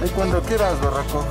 Ahí cuando quieras, Barraco.